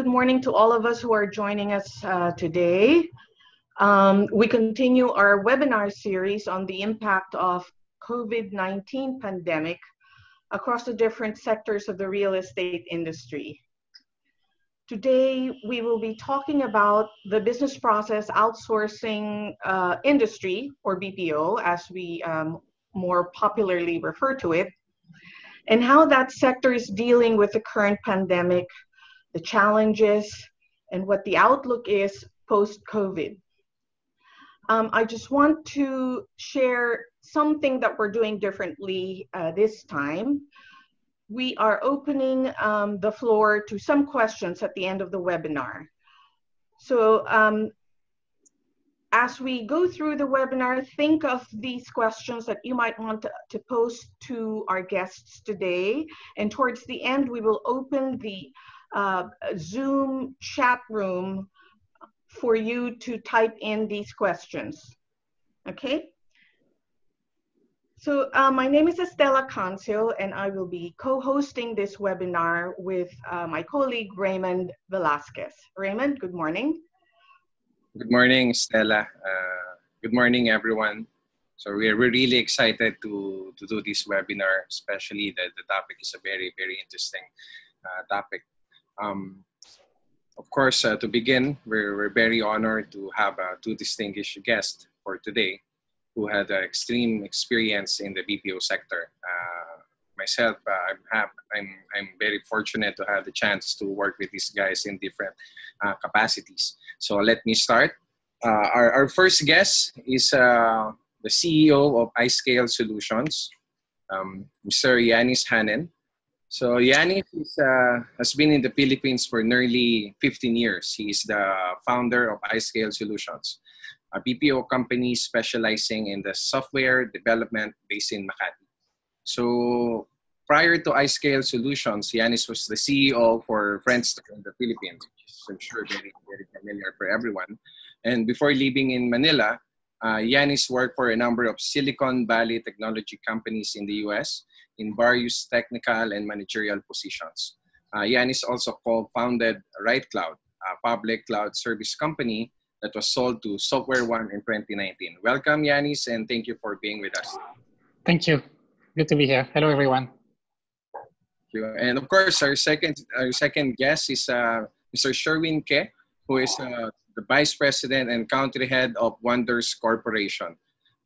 Good morning to all of us who are joining us uh, today. Um, we continue our webinar series on the impact of COVID-19 pandemic across the different sectors of the real estate industry. Today, we will be talking about the business process outsourcing uh, industry, or BPO, as we um, more popularly refer to it, and how that sector is dealing with the current pandemic, the challenges, and what the outlook is post-COVID. Um, I just want to share something that we're doing differently uh, this time. We are opening um, the floor to some questions at the end of the webinar. So um, as we go through the webinar, think of these questions that you might want to, to post to our guests today. And towards the end, we will open the uh, Zoom chat room for you to type in these questions. Okay? So uh, my name is Estela Cancio, and I will be co-hosting this webinar with uh, my colleague Raymond Velasquez. Raymond, good morning. Good morning, Stella. Uh, good morning, everyone. So we're, we're really excited to, to do this webinar, especially that the topic is a very, very interesting uh, topic. Um, of course, uh, to begin, we're, we're very honored to have uh, two distinguished guests for today who had uh, extreme experience in the BPO sector. Uh, myself, uh, I'm, have, I'm, I'm very fortunate to have the chance to work with these guys in different capacities. So let me start. our, our first guest is the CEO of iScale Solutions, um, Mr. Iannis Hanen. So Iannis is, uh, has been in the Philippines for nearly 15 years. He is the founder of iScale Solutions, a BPO company specializing in the software development based in Makati. So prior to iScale Solutions, Iannis was the CEO for Friendster in the Philippines, which is I'm sure very, very familiar for everyone. And before leaving in Manila, Iannis worked for a number of Silicon Valley technology companies in the US in various technical and managerial positions. Uh, Iannis also co-founded RightCloud, a public cloud service company that was sold to SoftwareOne in 2019. Welcome, Iannis, and thank you for being with us. Thank you. Good to be here. Hello, everyone. Thank you. And of course, our second our second guest is uh, Mr. Sherwin Que, who is uh, the Vice President and Country Head of Wonders Corporation.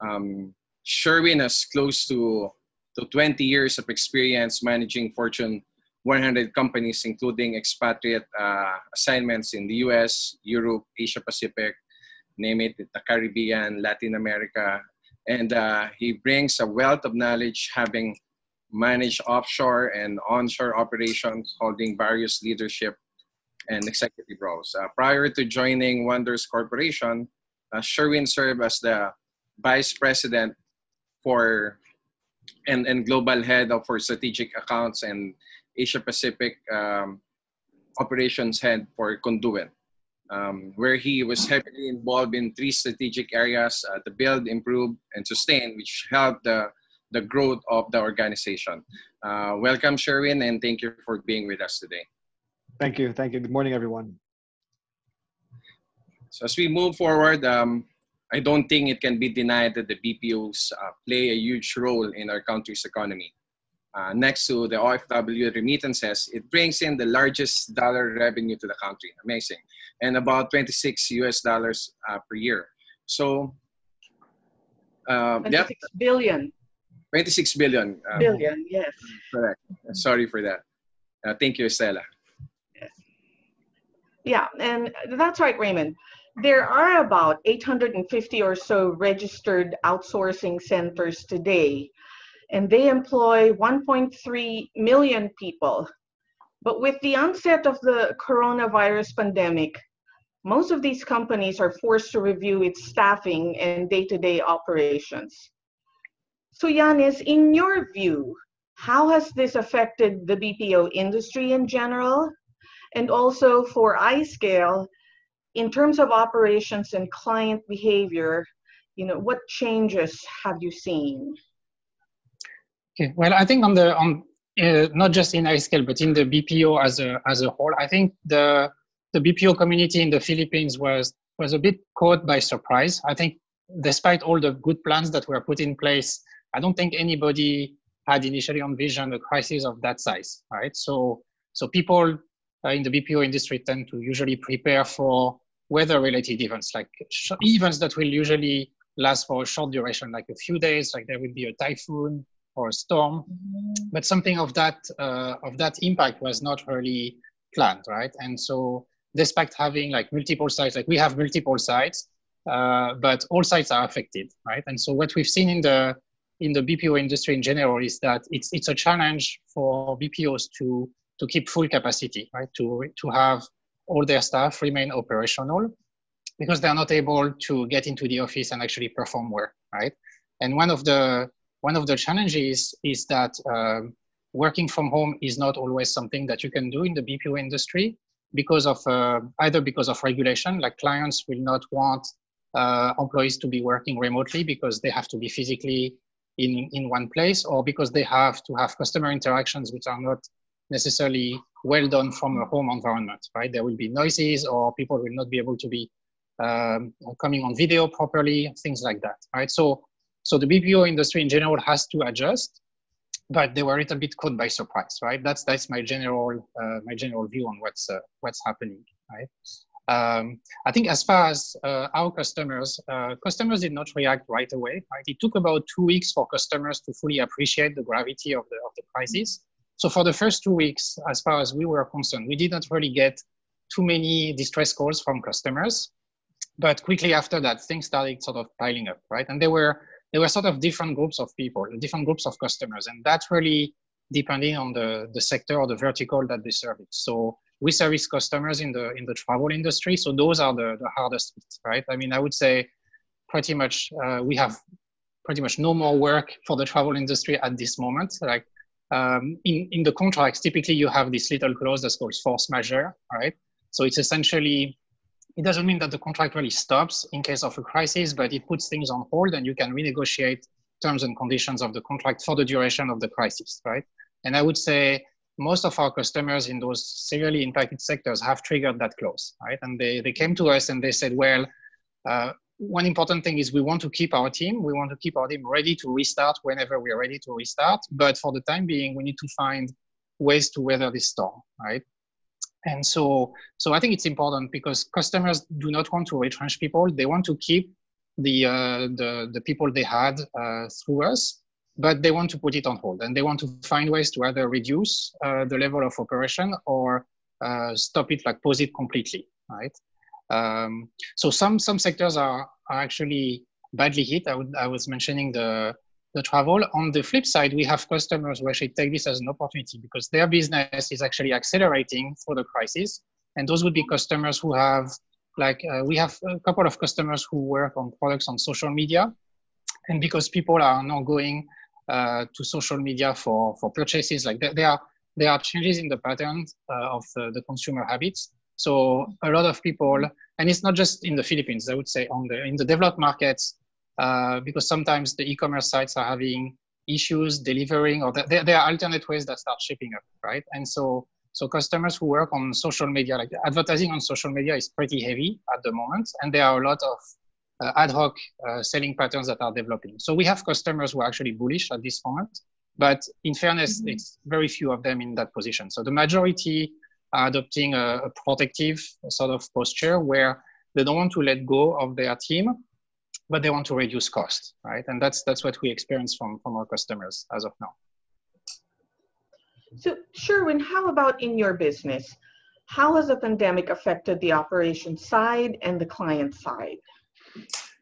Um, Sherwin has close to to 20 years of experience managing Fortune 100 companies, including expatriate uh, assignments in the US, Europe, Asia Pacific, name it, the Caribbean, Latin America. And uh, he brings a wealth of knowledge having managed offshore and onshore operations, holding various leadership and executive roles. Uh, prior to joining Wonders Corporation, uh, Sherwin served as the vice president for and, and global head of for strategic accounts and Asia Pacific um, operations head for Conduent, um, where he was heavily involved in three strategic areas uh, to build, improve, and sustain, which helped the, the growth of the organization. Uh, welcome, Sherwin, and thank you for being with us today. Thank you. Thank you. Good morning, everyone. So as we move forward, um, I don't think it can be denied that the BPOs uh, play a huge role in our country's economy. Uh, next to the OFW remittances, it brings in the largest dollar revenue to the country. Amazing. And about 26 US dollars uh, per year. So, uh, 26 yeah. billion. 26 billion. Um, billion, yes. Correct. Sorry for that. Uh, thank you, Estela. Yeah, and that's right, Raymond. There are about 850 or so registered outsourcing centers today, and they employ 1.3 million people. But with the onset of the coronavirus pandemic, most of these companies are forced to review its staffing and day to day operations. So, Iannis, in your view, how has this affected the BPO industry in general? And also for iScale, in terms of operations and client behavior, you know, what changes have you seen? Okay, well, I think on the on uh, not just in iScale but in the BPO as a as a whole, I think the the BPO community in the Philippines was was a bit caught by surprise. I think, despite all the good plans that were put in place, I don't think anybody had initially envisioned a crisis of that size, right? So, so people in the BPO industry tend to usually prepare for weather-related events, like events that will usually last for a short duration, like a few days, like there will be a typhoon or a storm, mm-hmm. but something of that uh, of that impact was not really planned, right? And so, despite having like multiple sites, like we have multiple sites, uh, but all sites are affected, right? And so, what we've seen in the in the BPO industry in general is that it's it's a challenge for BPOs to to keep full capacity, right? To to have all their staff remain operational because they're not able to get into the office and actually perform work, right? And one of the one of the challenges is that um, working from home is not always something that you can do in the BPO industry because of uh, either because of regulation, like clients will not want uh, employees to be working remotely because they have to be physically in, in one place, or because they have to have customer interactions which are not necessarily well done from a home environment, right? There will be noises, or people will not be able to be um, coming on video properly, things like that, right? So, so the BPO industry in general has to adjust, but they were a little bit caught by surprise, right? That's that's my general uh, my general view on what's uh, what's happening, right? Um, I think as far as uh, our customers, uh, customers did not react right away. Right? It took about two weeks for customers to fully appreciate the gravity of the of the crisis. So for the first two weeks, as far as we were concerned, we did not really get too many distress calls from customers. But quickly after that, things started sort of piling up, right? And there were there were sort of different groups of people, different groups of customers, and that really depending on the, the sector or the vertical that they service. So we service customers in the in the travel industry, so those are the, the hardest, right? I mean, I would say pretty much uh, we have pretty much no more work for the travel industry at this moment. Like um, in in the contracts, typically you have this little clause that's called force majeure, right? So it's essentially it doesn't mean that the contract really stops in case of a crisis, but it puts things on hold and you can renegotiate terms and conditions of the contract for the duration of the crisis, right? And I would say most of our customers in those severely impacted sectors have triggered that clause, right? And they, they came to us and they said, well, uh, one important thing is we want to keep our team. We want to keep our team ready to restart whenever we are ready to restart. But for the time being, we need to find ways to weather this storm, right? And so, so I think it's important because customers do not want to retrench people. They want to keep the uh, the, the people they had uh, through us, but they want to put it on hold and they want to find ways to either reduce uh, the level of operation or uh, stop it, like pause it completely, right? Um, so some some sectors are are actually badly hit. I, would, I was mentioning the the travel. On the flip side, we have customers who actually take this as an opportunity because their business is actually accelerating through the crisis. And those would be customers who have, like, uh, we have a couple of customers who work on products on social media. And because people are now going uh, to social media for, for purchases, like there, there, are, there are changes in the patterns uh, of the, the consumer habits. So a lot of people, and it's not just in the Philippines, I would say on the, in the developed markets, uh, because sometimes the e-commerce sites are having issues delivering or there, there are alternate ways that start shipping up, right? And so, so customers who work on social media, like advertising on social media is pretty heavy at the moment. And there are a lot of uh, ad hoc uh, selling patterns that are developing. So we have customers who are actually bullish at this moment, but in fairness, mm-hmm. it's very few of them in that position. So the majority are adopting a, a protective sort of posture where they don't want to let go of their team but they want to reduce cost, right? And that's that's what we experience from from our customers as of now. So, Sherwin, how about in your business? How has the pandemic affected the operation side and the client side?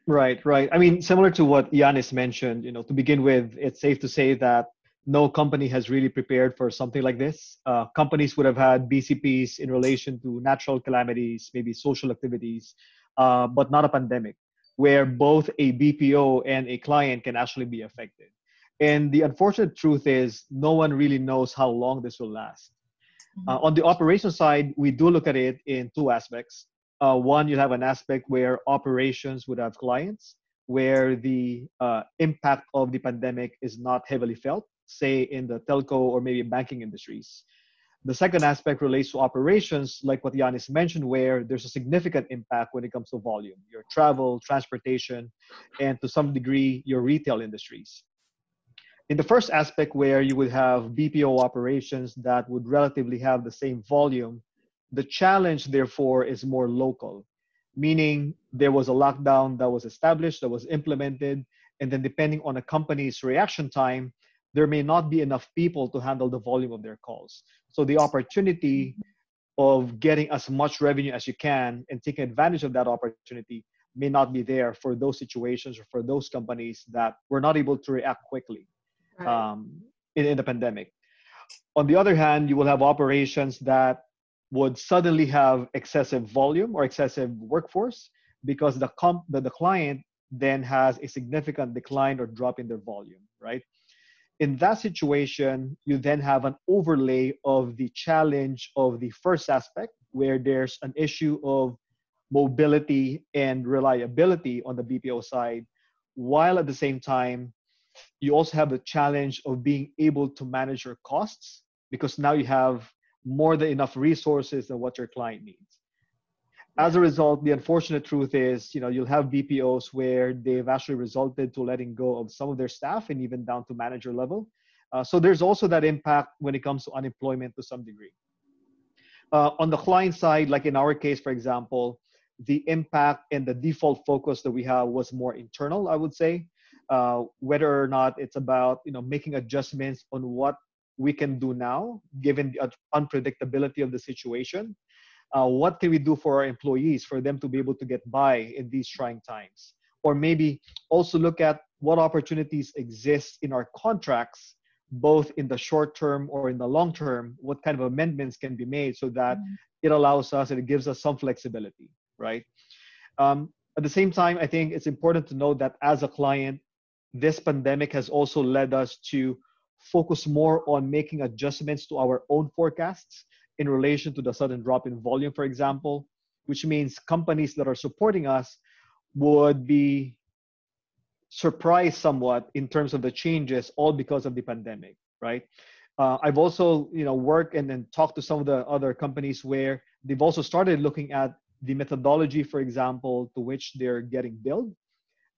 Right, right. I mean, similar to what Iannis mentioned, you know, to begin with, it's safe to say that no company has really prepared for something like this. Uh, companies would have had BCPs in relation to natural calamities, maybe social activities, uh, but not a pandemic where both a BPO and a client can actually be affected. And the unfortunate truth is, no one really knows how long this will last. Mm-hmm. Uh, on the operation side, we do look at it in two aspects. Uh, one, you have an aspect where operations would have clients, where the uh, impact of the pandemic is not heavily felt, say in the telco or maybe banking industries. The second aspect relates to operations, like what Iannis mentioned, where there's a significant impact when it comes to volume, your travel, transportation, and to some degree, your retail industries. In the first aspect, where you would have BPO operations that would relatively have the same volume, the challenge, therefore, is more local, meaning there was a lockdown that was established, that was implemented, and then depending on a company's reaction time, there may not be enough people to handle the volume of their calls. So the opportunity of getting as much revenue as you can and taking advantage of that opportunity may not be there for those situations or for those companies that were not able to react quickly right. um, in, in the pandemic. On the other hand, you will have operations that would suddenly have excessive volume or excessive workforce because the, comp- the, the client then has a significant decline or drop in their volume, right? In that situation, you then have an overlay of the challenge of the first aspect, where there's an issue of mobility and reliability on the BPO side, while at the same time, you also have the challenge of being able to manage your costs because now you have more than enough resources than what your client needs as a result, the unfortunate truth is, you know, you'll have BPOs where they've actually resulted to letting go of some of their staff and even down to manager level. Uh, so there's also that impact when it comes to unemployment to some degree. Uh, on the client side, like in our case, for example, the impact and the default focus that we have was more internal, I would say. Uh, whether or not it's about you know making adjustments on what we can do now, given the unpredictability of the situation, uh, what can we do for our employees for them to be able to get by in these trying times or maybe also look at what opportunities exist in our contracts both in the short term or in the long term what kind of amendments can be made so that mm-hmm. it allows us and it gives us some flexibility right um, at the same time i think it's important to know that as a client this pandemic has also led us to focus more on making adjustments to our own forecasts in relation to the sudden drop in volume, for example, which means companies that are supporting us would be surprised somewhat in terms of the changes, all because of the pandemic, right? Uh, I've also, you know, worked and then talked to some of the other companies where they've also started looking at the methodology, for example, to which they're getting billed,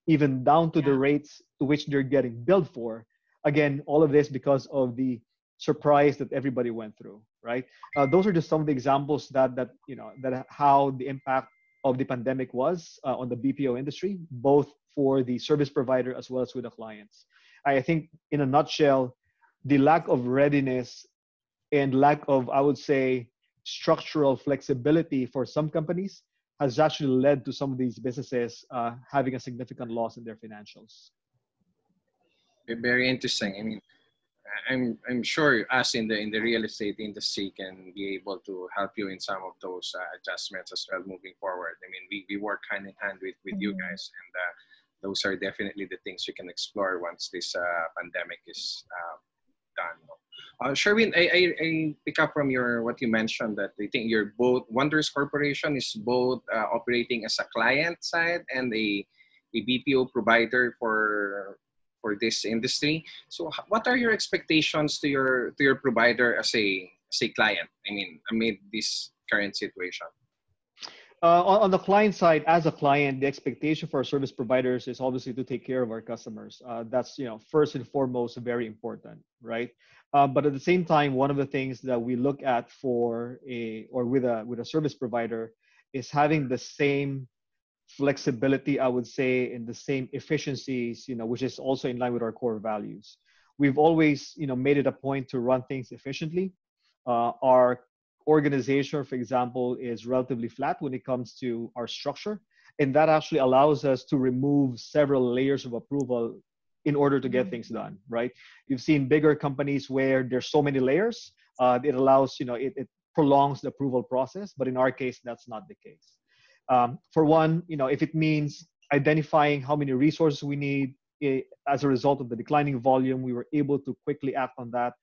even down to yeah. the rates to which they're getting billed for. Again, all of this because of the surprise that everybody went through right? Uh, those are just some of the examples that that you know that how the impact of the pandemic was uh, on the bpo industry both for the service provider as well as with the clients. I think in a nutshell the lack of readiness and lack of i would say structural flexibility for some companies has actually led to some of these businesses uh, having a significant loss in their financials. Very interesting. I mean I'm I'm sure us in the in the real estate industry can be able to help you in some of those uh, adjustments as well moving forward. I mean, we, we work hand in hand with with mm-hmm. you guys, and uh, those are definitely the things you can explore once this uh, pandemic is uh, done. Uh, Sherwin, I, I, I, pick up from your what you mentioned that I think you're both Wonders Corporation is both uh, operating as a client side and a a BPO provider for for this industry. So, what are your expectations to your to your provider as a as a client? I mean, amid this current situation. Uh, on, on, the client side, as a client, the expectation for our service providers is obviously to take care of our customers. Uh, that's you know first and foremost very important, right? Uh, but at the same time, one of the things that we look at for a or with a with a service provider is having the same flexibility, I would say, in the same efficiencies, you know, which is also in line with our core values. We've always, you know, made it a point to run things efficiently. Uh, our organization, for example, is relatively flat when it comes to our structure, and that actually allows us to remove several layers of approval in order to get mm-hmm. things done. Right? You've seen bigger companies where there's so many layers. Uh, it allows, you know, it, it prolongs the approval process, but in our case, that's not the case. Um, for one, you know, if it means identifying how many resources we need eh, as a result of the declining volume, we were able to quickly act on that.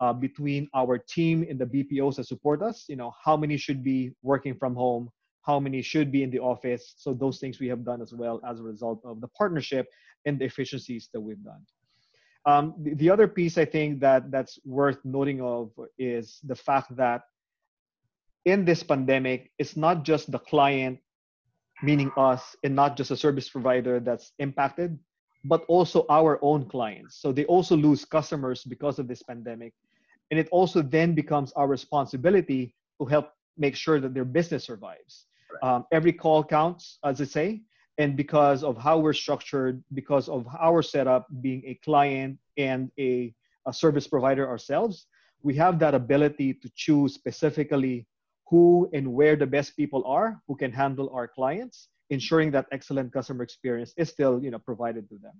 Uh, between our team and the BPOs that support us, you know, how many should be working from home, how many should be in the office. So those things we have done as well as a result of the partnership and the efficiencies that we've done. Um, the, the other piece I think that that's worth noting of is the fact that in this pandemic, it's not just the client, meaning us, and not just a service provider that's impacted, but also our own clients. So they also lose customers because of this pandemic. And it also then becomes our responsibility to help make sure that their business survives. Right. Um, every call counts, as I say. And because of how we're structured, because of our setup being a client and a, a service provider ourselves, we have that ability to choose specifically who and where the best people are who can handle our clients ensuring that excellent customer experience is still you know provided to them.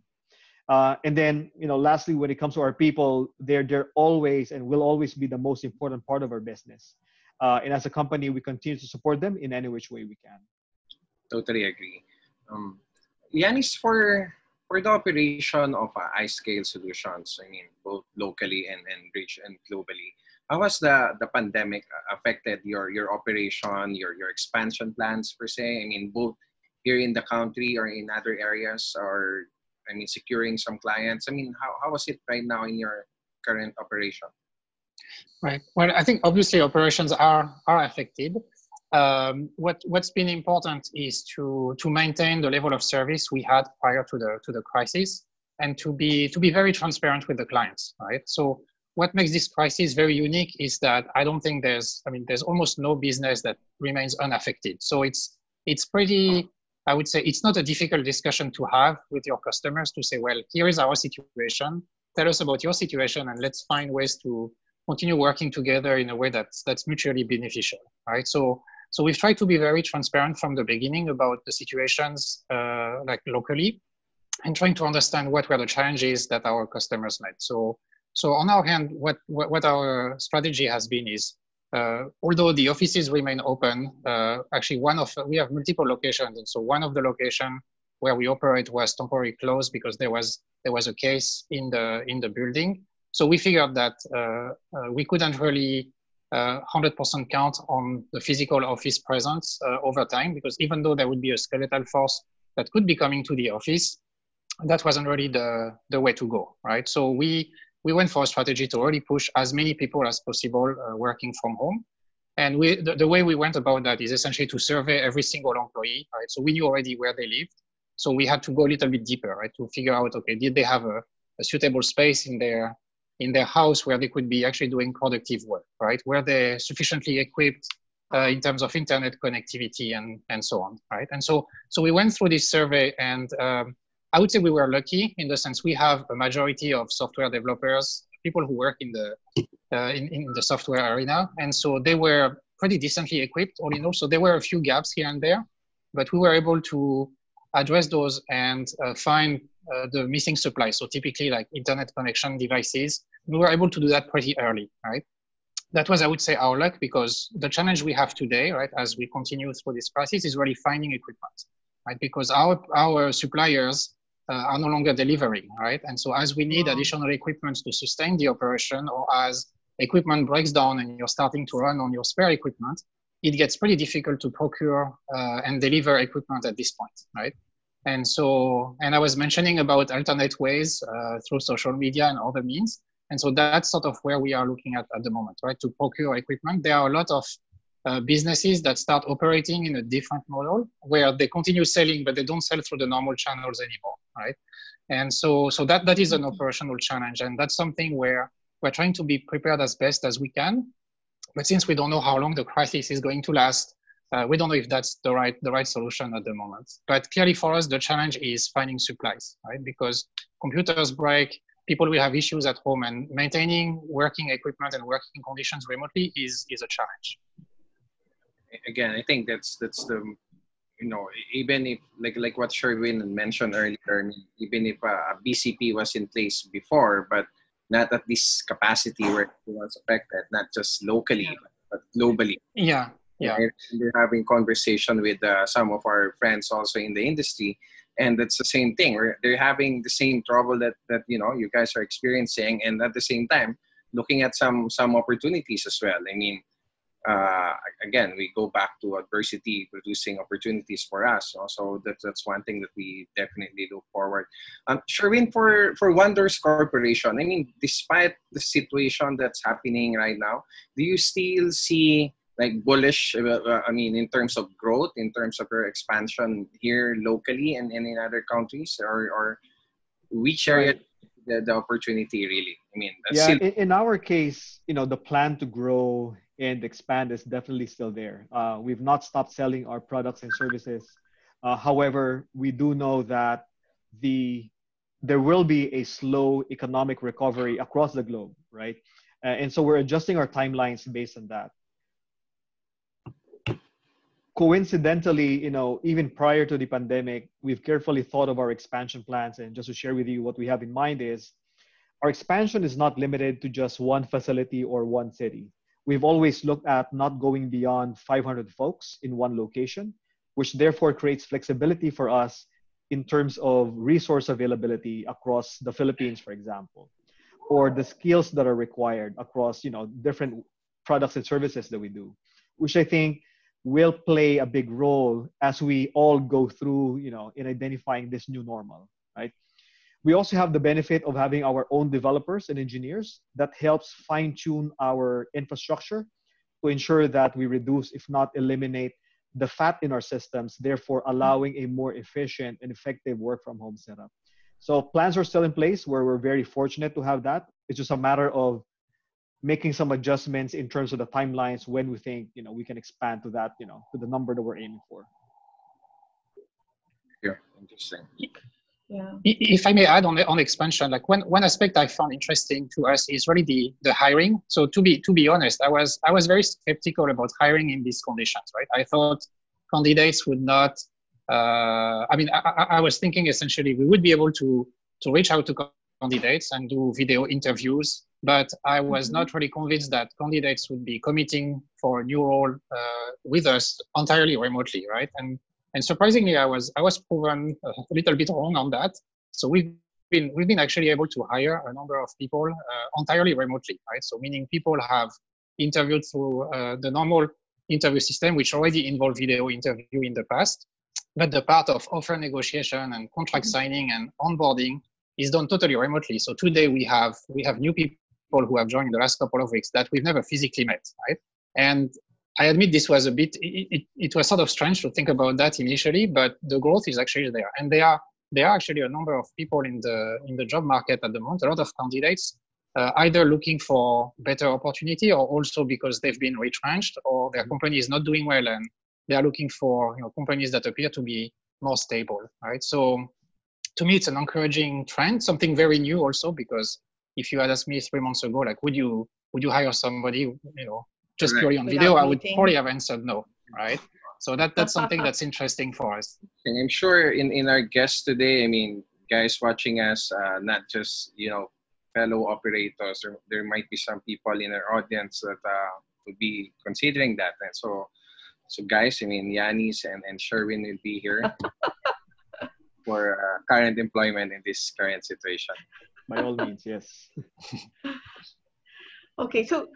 Uh, and then you know lastly when it comes to our people they're they're always and will always be the most important part of our business. Uh, and as a company we continue to support them in any which way we can. Totally agree. Um, yanis for for the operation of uh, iScale solutions i mean both locally and and reach and globally how has the the pandemic affected your your operation your your expansion plans per se i mean both here in the country or in other areas or I mean securing some clients? I mean, how, how was it right now in your current operation? Right. Well, I think obviously operations are are affected. Um, what what's been important is to to maintain the level of service we had prior to the to the crisis and to be to be very transparent with the clients. Right. So what makes this crisis very unique is that I don't think there's I mean there's almost no business that remains unaffected. So it's it's pretty I would say it's not a difficult discussion to have with your customers to say, well, here is our situation. Tell us about your situation, and let's find ways to continue working together in a way that's that's mutually beneficial, right? So so we've tried to be very transparent from the beginning about the situations, uh, like locally, and trying to understand what were the challenges that our customers met. So so on our hand, what what, what our strategy has been is uh, although the offices remain open, uh, actually one of we have multiple locations, and so one of the location where we operate was temporarily closed because there was there was a case in the in the building. So we figured that uh, uh we couldn't really 100% uh, count on the physical office presence uh, over time because even though there would be a skeletal force that could be coming to the office, that wasn't really the the way to go, right? So we we went for a strategy to really push as many people as possible uh, working from home. And we, the, the, way we went about that is essentially to survey every single employee, right? So we knew already where they lived. So we had to go a little bit deeper, right? To figure out, okay, did they have a, a suitable space in their, in their house where they could be actually doing productive work, right? Were they sufficiently equipped uh, in terms of internet connectivity and, and so on, right? And so, so we went through this survey and um, I would say we were lucky in the sense we have a majority of software developers, people who work in the uh, in, in the software arena, and so they were pretty decently equipped all in all. So there were a few gaps here and there, but we were able to address those and uh, find uh, the missing supply. So typically like internet connection devices, we were able to do that pretty early, right? That was, I would say, our luck because the challenge we have today, right, as we continue through this crisis, is really finding equipment, right? Because our our suppliers are no longer delivering, right? And so as we need additional equipment to sustain the operation or as equipment breaks down and you're starting to run on your spare equipment, it gets pretty difficult to procure uh, and deliver equipment at this point, right? And so, and I was mentioning about alternate ways uh, through social media and other means. And so that's sort of where we are looking at at the moment, right? To procure equipment. There are a lot of uh, businesses that start operating in a different model where they continue selling, but they don't sell through the normal channels anymore, right? And so, so that, that is an operational challenge. And that's something where we're trying to be prepared as best as we can. But since we don't know how long the crisis is going to last, uh, we don't know if that's the right, the right solution at the moment. But clearly for us, the challenge is finding supplies, right? Because computers break, people will have issues at home and maintaining working equipment and working conditions remotely is, is a challenge again, I think that's that's the you know even if like like what Sherwin mentioned earlier, I mean, even if a, BCP was in place before, but not at this capacity where it was affected, not just locally yeah. but globally. Yeah, yeah. We're having conversation with uh, some of our friends also in the industry, and that's the same thing. We're, they're having the same trouble that that you know you guys are experiencing, and at the same time looking at some some opportunities as well. I mean, uh, again, we go back to adversity producing opportunities for us. So that's, that's one thing that we definitely look forward. Um, Sherwin, for, for Wonders Corporation, I mean, despite the situation that's happening right now, do you still see like bullish, uh, uh I mean, in terms of growth, in terms of your expansion here locally and, and in other countries, or, or which area the, the opportunity really? I mean, yeah, in, in our case, you know, the plan to grow and expand is definitely still there. Uh, we've not stopped selling our products and services. Uh, however, we do know that the there will be a slow economic recovery across the globe, right? Uh, and so we're adjusting our timelines based on that. Coincidentally, you know, even prior to the pandemic, we've carefully thought of our expansion plans. And just to share with you what we have in mind is our expansion is not limited to just one facility or one city we've always looked at not going beyond 500 folks in one location, which therefore creates flexibility for us in terms of resource availability across the Philippines, for example, or the skills that are required across you know different products and services that we do, which I think will play a big role as we all go through you know in identifying this new normal, right? We also have the benefit of having our own developers and engineers that helps fine tune our infrastructure to ensure that we reduce, if not eliminate, the fat in our systems, therefore allowing a more efficient and effective work from home setup. So plans are still in place where we're very fortunate to have that. It's just a matter of making some adjustments in terms of the timelines when we think you know we can expand to that you know to the number that we're aiming for. Yeah, interesting yeah. If I may add on on expansion, like one, one aspect I found interesting to us is really the the hiring. So to be to be honest, I was I was very skeptical about hiring in these conditions, right? I thought candidates would not. Uh, I mean, I, I was thinking essentially we would be able to to reach out to candidates and do video interviews, but I was mm-hmm. not really convinced that candidates would be committing for a new role uh, with us entirely remotely, right? And and surprisingly, I was I was proven a little bit wrong on that. So we've been we've been actually able to hire a number of people uh, entirely remotely, right? So meaning people have interviewed through uh, the normal interview system, which already involved video interview in the past, but the part of offer negotiation and contract mm-hmm. signing and onboarding is done totally remotely. So today we have we have new people who have joined the last couple of weeks that we've never physically met, right? And I admit this was a bit, it, it, it, was sort of strange to think about that initially, but the growth is actually there. And there are, there are actually a number of people in the, in the job market at the moment, a lot of candidates, uh, either looking for better opportunity or also because they've been retrenched or their company is not doing well and they are looking for you know, companies that appear to be more stable, right? So to me, it's an encouraging trend, something very new also, because if you had asked me three months ago, like, would you, would you hire somebody, you know, just purely on video, I would probably have answered no, right? So that that's something that's interesting for us. And I'm sure in, in our guests today, I mean, guys watching us, uh, not just, you know, fellow operators, or there might be some people in our audience that uh, would be considering that. And so, so guys, I mean, Iannis and, and Sherwin will be here for uh, current employment in this current situation. By all means, yes. okay, so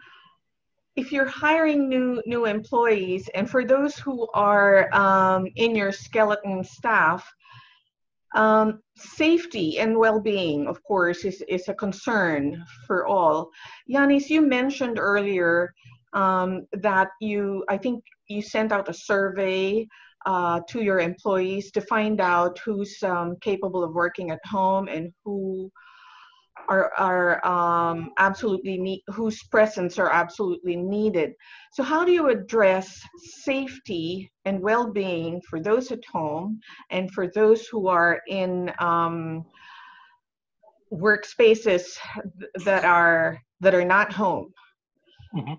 if you're hiring new new employees and for those who are um, in your skeleton staff um, safety and well-being of course is, is a concern for all. Iannis you mentioned earlier um, that you i think you sent out a survey uh, to your employees to find out who's um, capable of working at home and who are, are um, absolutely need, whose presence are absolutely needed. So how do you address safety and well-being for those at home and for those who are in um, workspaces that are that are not home? Mm-hmm.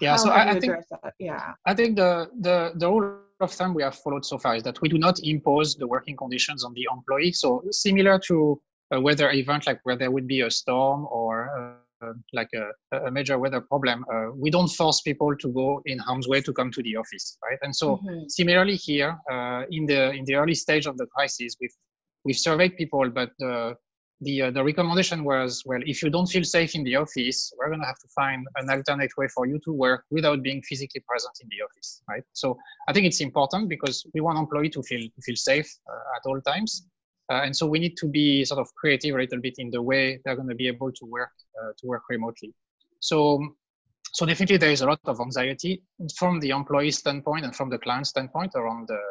Yeah, how so I, I think yeah, I think the the the rule of thumb we have followed so far is that we do not impose the working conditions on the employee. So similar to a weather event like where there would be a storm or uh, like a, a, major weather problem, uh, we don't force people to go in harm's way to come to the office, right? And so mm-hmm. similarly here, uh, in the in the early stage of the crisis, we've we've surveyed people, but the the uh, the recommendation was well if you don't feel safe in the office we're going to have to find an alternate way for you to work without being physically present in the office right so i think it's important because we want employee to feel to feel safe uh, at all times uh, and so we need to be sort of creative a little bit in the way they're going to be able to work uh, to work remotely so so definitely there is a lot of anxiety from the employee standpoint and from the client standpoint around the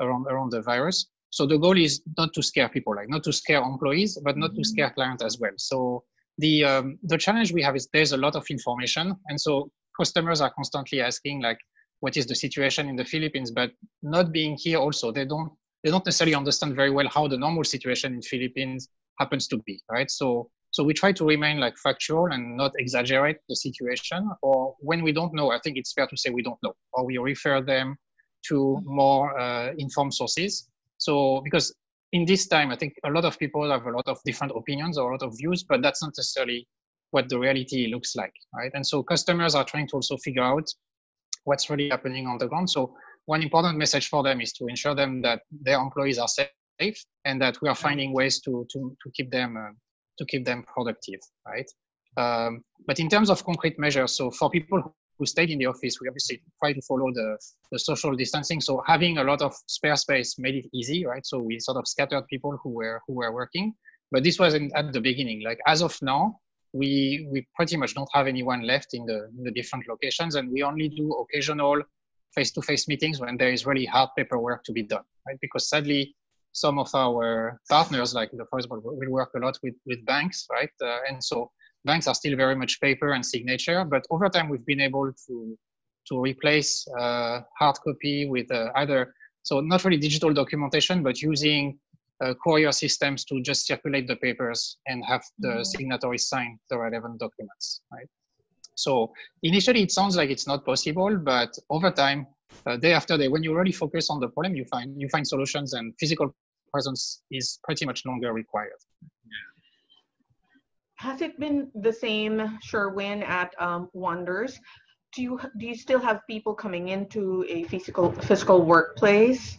around around the virus so the goal is not to scare people, like not to scare employees, but not to mm-hmm. scare clients as well. So the um, the challenge we have is there's a lot of information, and so customers are constantly asking like, what is the situation in the Philippines? But not being here also, they don't they don't necessarily understand very well how the normal situation in Philippines happens to be, right? So so we try to remain like factual and not exaggerate the situation. Or when we don't know, I think it's fair to say we don't know, or we refer them to more uh, informed sources. So because in this time, I think a lot of people have a lot of different opinions or a lot of views, but that's not necessarily what the reality looks like, right? And so customers are trying to also figure out what's really happening on the ground. So one important message for them is to ensure them that their employees are safe and that we are finding ways to to to keep them uh, to keep them productive, right? Um, but in terms of concrete measures, so for people who stayed in the office, we obviously try to follow the, the social distancing. So having a lot of spare space made it easy, right? So we sort of scattered people who were who were working. But this wasn't at the beginning. Like as of now, we we pretty much don't have anyone left in the in the different locations, and we only do occasional face-to-face meetings when there is really hard paperwork to be done, right? Because sadly, some of our partners, like the, for example, we work a lot with with banks, right? Uh, and so banks are still very much paper and signature, but over time we've been able to to replace uh, hard copy with uh, either so not really digital documentation, but using uh, courier systems to just circulate the papers and have the mm-hmm. signatories sign the relevant documents, right? So initially it sounds like it's not possible, but over time, uh, day after day, when you really focus on the problem, you find you find solutions, and physical presence is pretty much longer required. Yeah has it been the same, Sherwin, at um, Wonders? Do you do you still have people coming into a physical physical workplace?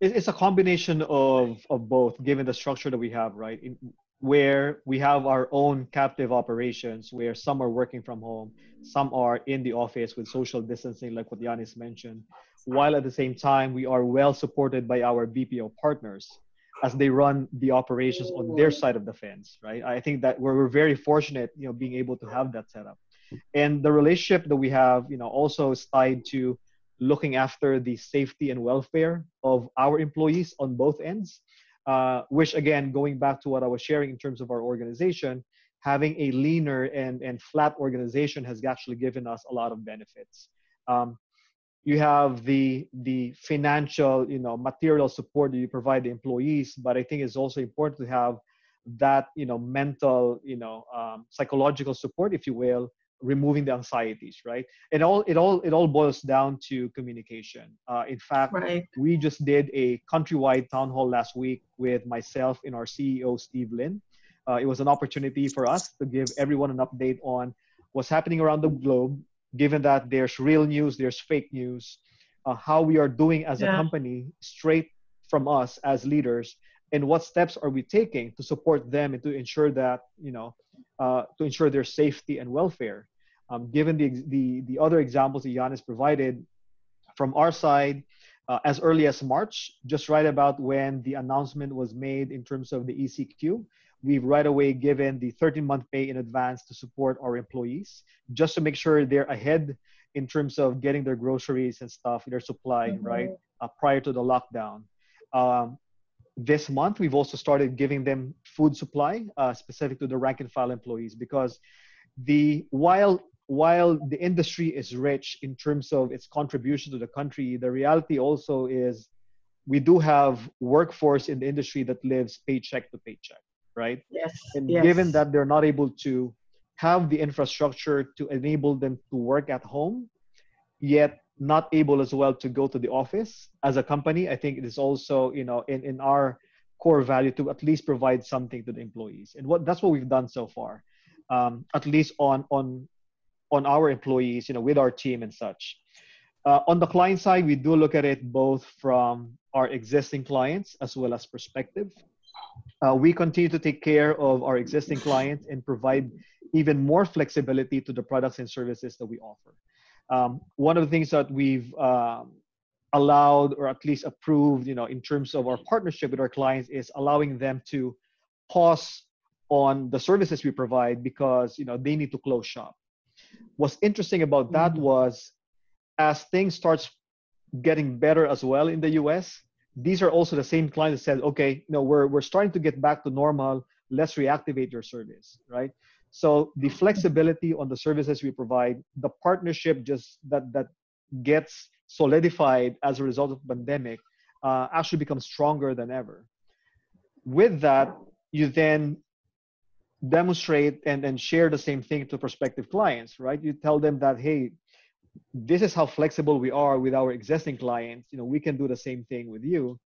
It's a combination of of both, given the structure that we have, right? In, where we have our own captive operations, where some are working from home, some are in the office with social distancing, like what Iannis mentioned, while at the same time we are well supported by our BPO partners as they run the operations on their side of the fence, right? I think that we're, we're very fortunate, you know, being able to have that setup. And the relationship that we have, you know, also is tied to looking after the safety and welfare of our employees on both ends. Uh, which again, going back to what I was sharing in terms of our organization, having a leaner and, and flat organization has actually given us a lot of benefits. Um, you have the the financial you know material support that you provide the employees but i think it's also important to have that you know mental you know um, psychological support if you will removing the anxieties right it all it all it all boils down to communication uh, in fact right. we just did a countrywide town hall last week with myself and our ceo steve lin uh, it was an opportunity for us to give everyone an update on what's happening around the globe given that there's real news, there's fake news, uh, how we are doing as yeah. a company straight from us as leaders, and what steps are we taking to support them and to ensure that you know uh, to ensure their safety and welfare. Um, given the, the the other examples that Iannis provided from our side, uh, as early as March, just right about when the announcement was made in terms of the ECQ, we've right away given the 13 month pay in advance to support our employees just to make sure they're ahead in terms of getting their groceries and stuff, their supply, mm-hmm. right, uh, prior to the lockdown. Um, this month, we've also started giving them food supply uh, specific to the rank and file employees because the while while the industry is rich in terms of its contribution to the country, the reality also is we do have workforce in the industry that lives paycheck to paycheck right? Yes. And yes. given that they're not able to have the infrastructure to enable them to work at home, yet not able as well to go to the office as a company, I think it is also, you know, in, in our core value to at least provide something to the employees. And what that's what we've done so far, um, at least on on on our employees, you know, with our team and such. Uh, on the client side, we do look at it both from our existing clients as well as perspective uh, we continue to take care of our existing clients and provide even more flexibility to the products and services that we offer. Um, one of the things that we've um, allowed or at least approved, you know, in terms of our partnership with our clients is allowing them to pause on the services we provide because, you know, they need to close shop. What's interesting about that mm-hmm. was as things starts getting better as well in the US, these are also the same clients that said, okay, no, we're, we're starting to get back to normal. Let's reactivate your service, right? So the flexibility on the services we provide, the partnership just that that gets solidified as a result of pandemic, uh, actually becomes stronger than ever. With that, you then demonstrate and, and share the same thing to prospective clients, right? You tell them that, hey, this is how flexible we are with our existing clients. You know we can do the same thing with you.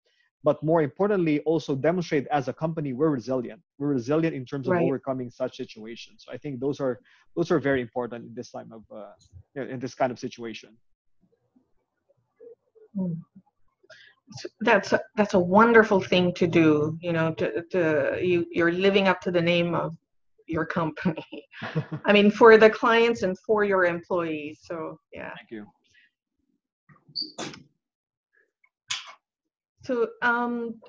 But more importantly also demonstrate as a company we're resilient. We're resilient in terms of right. overcoming such situations. So i think those are those are very important in this time of uh, in this kind of situation. That's a, that's a wonderful thing to do you know to, to you you're living up to the name of your company. I mean, for the clients and for your employees. So yeah. Thank you. So um,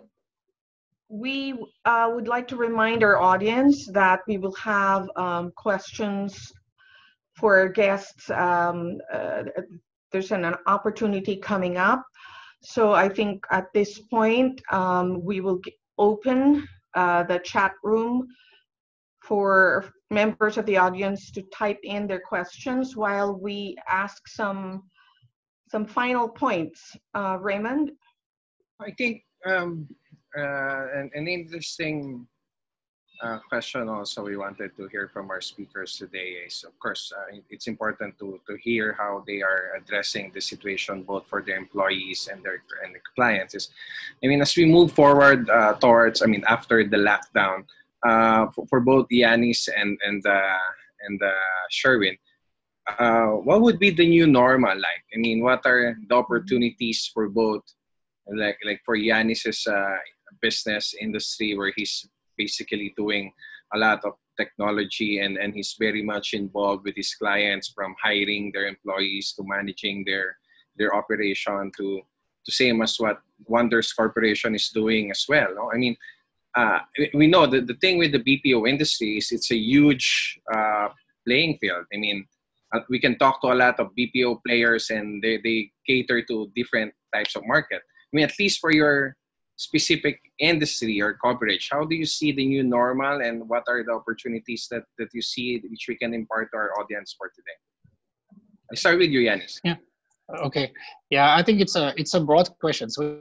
we uh, would like to remind our audience that we will have um, questions for our guests. Um, uh, there's an, an, opportunity coming up. So I think at this point, um, we will open uh, the chat room for members of the audience to type in their questions while we ask some some final points. Uh, Raymond? I think um, uh, an, an interesting uh, question also we wanted to hear from our speakers today is, of course, uh, it's important to, to hear how they are addressing the situation both for their employees and their and the clients. Is, I mean, as we move forward uh, towards, I mean, after the lockdown, uh, for, for, both Iannis and and uh, and uh, Sherwin, uh, what would be the new normal like? I mean, what are the opportunities for both, like like for Iannis's uh, business industry where he's basically doing a lot of technology and and he's very much involved with his clients from hiring their employees to managing their their operation to to same as what Wonders Corporation is doing as well. No? I mean, uh, we know that the thing with the BPO industry is it's a huge uh, playing field. I mean, uh, we can talk to a lot of BPO players and they, they cater to different types of market. I mean, at least for your specific industry or coverage, how do you see the new normal and what are the opportunities that, that you see which we can impart to our audience for today? I start with you, Iannis. Yeah. Okay. Yeah, I think it's a it's a broad question. So,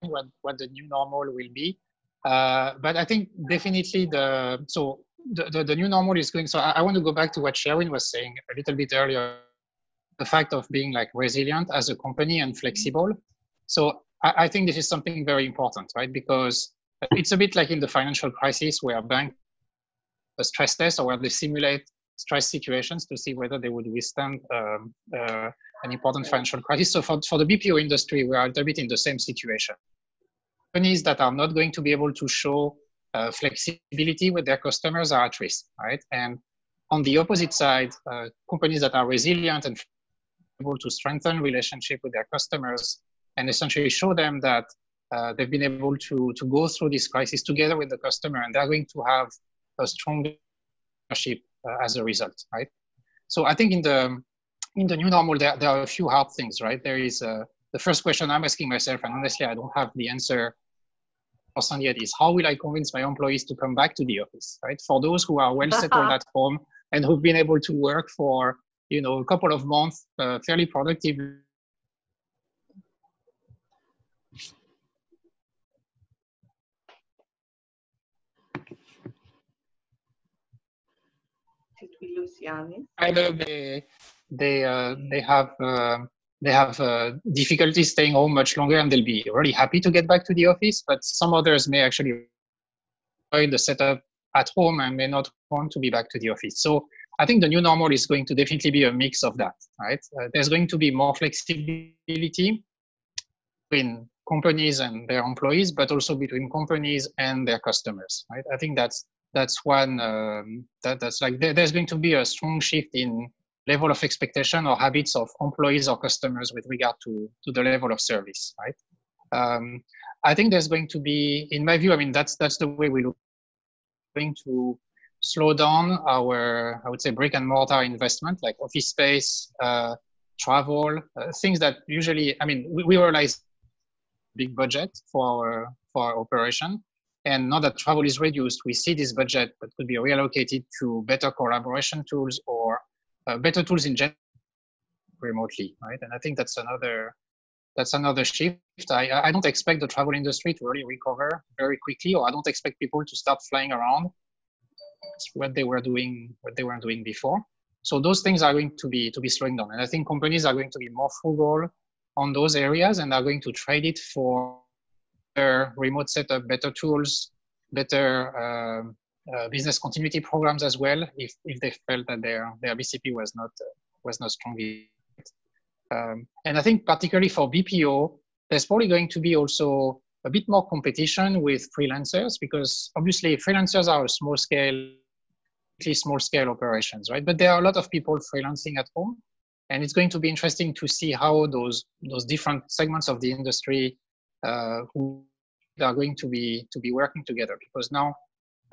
what what the new normal will be? Uh, but I think definitely the so the, the, the, new normal is going. So I, I, want to go back to what Sherwin was saying a little bit earlier, the fact of being like resilient as a company and flexible. So I, I think this is something very important, right? Because it's a bit like in the financial crisis where bank a stress test or where they simulate stress situations to see whether they would withstand um, uh, an important financial crisis. So for, for the BPO industry, we are a little bit in the same situation companies that are not going to be able to show uh, flexibility with their customers are at risk, right? And on the opposite side, uh, companies that are resilient and able to strengthen relationship with their customers and essentially show them that uh, they've been able to, to go through this crisis together with the customer and they're going to have a strong relationship uh, as a result, right? So I think in the in the new normal, there, there are a few hard things, right? There is uh, the first question I'm asking myself, and honestly, I don't have the answer yet is how will I convince my employees to come back to the office, right? For those who are well settled at home and who've been able to work for, you know, a couple of months, uh, fairly productive. Did we lose Iannis? Either they, they, uh, they have uh, they have uh, difficulty staying home much longer and they'll be really happy to get back to the office. But some others may actually enjoy the setup at home and may not want to be back to the office. So I think the new normal is going to definitely be a mix of that, right? Uh, there's going to be more flexibility between companies and their employees, but also between companies and their customers. Right? I think that's that's one um, that, that's like there, there's going to be a strong shift in level of expectation or habits of employees or customers with regard to to the level of service. Right? Um, I think there's going to be, in my view, I mean that's that's the way we look going to slow down our, I would say, brick and mortar investment, like office space, uh, travel, uh, things that usually, I mean, we, we realize big budget for our, for our operation. And now that travel is reduced, we see this budget that could be reallocated to better collaboration tools or uh, better tools in general remotely, right? And I think that's another that's another shift. I, I don't expect the travel industry to really recover very quickly, or I don't expect people to start flying around what they were doing what they were doing before. So those things are going to be to be slowing down, and I think companies are going to be more frugal on those areas and are going to trade it for better remote setup, better tools, better uh, uh, business continuity programs as well. If if they felt that their their BCP was not uh, was not strong. Um, and I think particularly for BPO, there's probably going to be also a bit more competition with freelancers because obviously freelancers are a small scale, small scale operations, right? But there are a lot of people freelancing at home, and it's going to be interesting to see how those those different segments of the industry uh, who are going to be to be working together because now.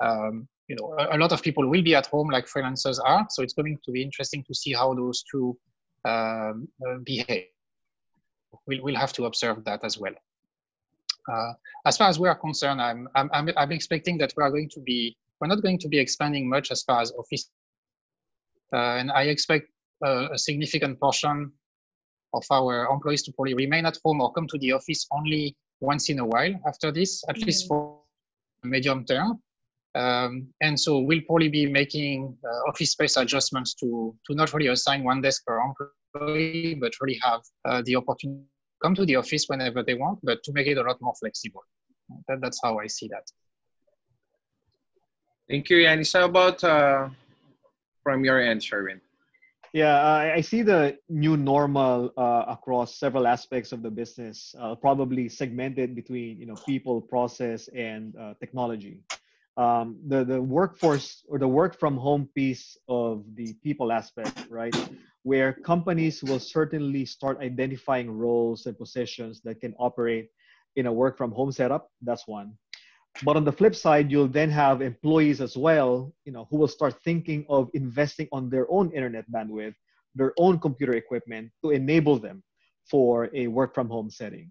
Um, you know, a, a, lot of people will be at home like freelancers are, so it's going to be interesting to see how those two um, uh, behave. We'll, we'll have to observe that as well. Uh, as far as we are concerned, I'm, I'm, I'm, I'm, expecting that we are going to be, we're not going to be expanding much as far as office. Uh, and I expect uh, a significant portion of our employees to probably remain at home or come to the office only once in a while after this, at mm-hmm. least for medium term. Um, and so we'll probably be making uh, office space adjustments to, to not really assign one desk per employee, but really have uh, the opportunity to come to the office whenever they want, but to make it a lot more flexible. That, that's how I see that. Thank you, Iannis. How about uh, from your end, Sherwin? Yeah, I see the new normal uh, across several aspects of the business, uh, probably segmented between you know people, process, and uh, technology. Um, the the workforce or the work from home piece of the people aspect, right? where companies will certainly start identifying roles and positions that can operate in a work from home setup. That's one. But on the flip side, you'll then have employees as well, you know, who will start thinking of investing on their own internet bandwidth, their own computer equipment to enable them for a work from home setting.